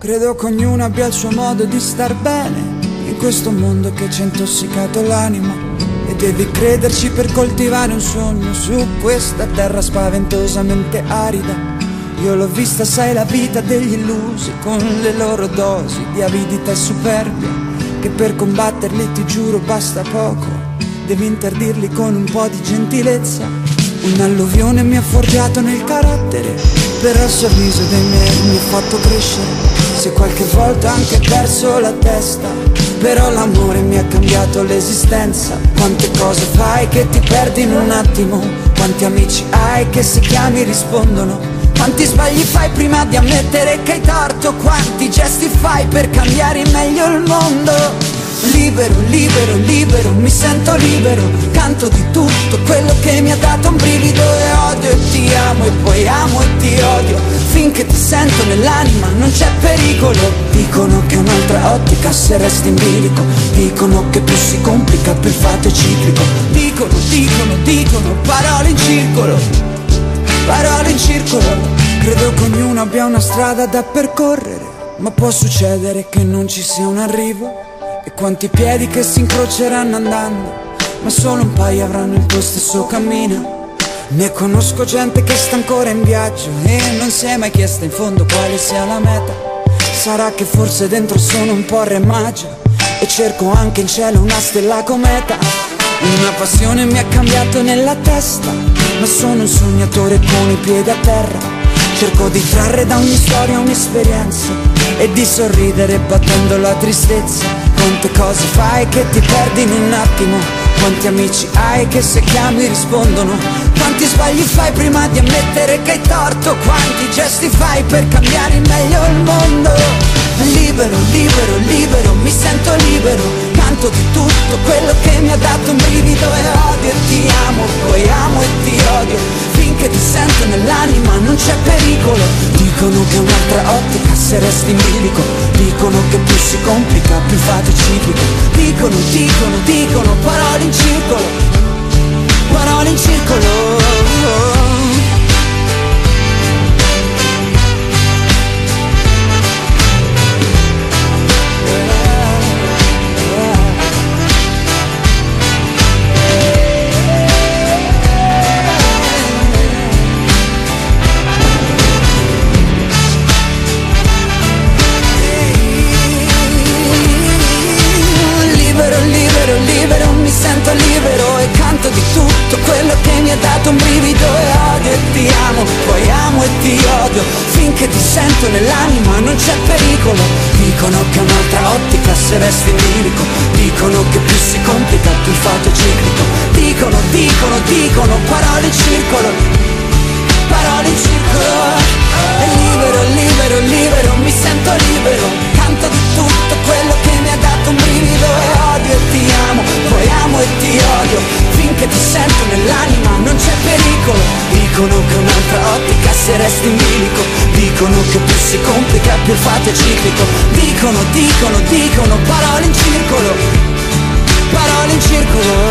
Credo che ognuno abbia il suo modo di star bene in questo mondo che ci ha intossicato l'anima. E devi crederci per coltivare un sogno su questa terra spaventosamente arida. Io l'ho vista, sai, la vita degli illusi con le loro dosi di avidità e superbia. Che per combatterli ti giuro basta poco. Devi interdirli con un po' di gentilezza. Un'alluvione mi ha forgiato nel carattere, però il sorriso dei miei mi ha fatto crescere. Se qualche volta anche perso la testa Però l'amore mi ha cambiato l'esistenza. Quante cose fai che ti perdi in un attimo? Quanti amici hai che se chiami rispondono? Quanti sbagli fai prima di ammettere che hai torto Quanti gesti fai per cambiare meglio il mondo? Libero, libero, libero, mi sento libero. Canto di tutto quello che mi ha dato un brivido E odio. E ti amo e poi amo e ti odio Finché ti sento nell'anima non c'è pericolo. Dicono che un'altra ottica se resti in bilico. Dicono che più si complica più il fatto è ciclico. Dicono, dicono, dicono, parole in circolo. Parole in circolo. Credo che ognuno abbia una strada da percorrere Ma può succedere che non ci sia un arrivo. E quanti piedi che si incroceranno andando, ma solo un paio avranno il tuo stesso cammino. Ne conosco gente che sta ancora in viaggio e non si è mai chiesta in fondo quale sia la meta. Sarà che forse dentro sono un po' re maggio e cerco anche in cielo una stella cometa. Una passione mi ha cambiato nella testa, ma sono un sognatore con i piedi a terra. Cerco di trarre da ogni storia un'esperienza e di sorridere battendo la tristezza. Quante cose fai che ti perdi in un attimo Quanti amici hai che se chiami rispondono? Quanti sbagli fai prima di ammettere che hai torto? Quanti gesti fai per cambiare in meglio il mondo? Libero, libero, libero, mi sento libero. Canto di tutto quello che mi ha dato un brivido E odio. Ti amo, poi amo e ti odio. Finché ti sento nell'anima non c'è pericolo. Dicono che un'altra ottica se resti in bilico Dicono che più si complica più fate ciclico. Dicono, dicono un brivido e odio e ti amo, poi amo e ti odio. Finché ti sento nell'anima non c'è pericolo. Dicono che un'altra ottica se resti lirico dicono che più si complica più il fatto ciclico dicono, dicono, dicono parole in circolo. Parole in circolo Dicono che più si complica più il fatto è ciclico. Dicono, dicono, dicono parole in circolo. Parole in circolo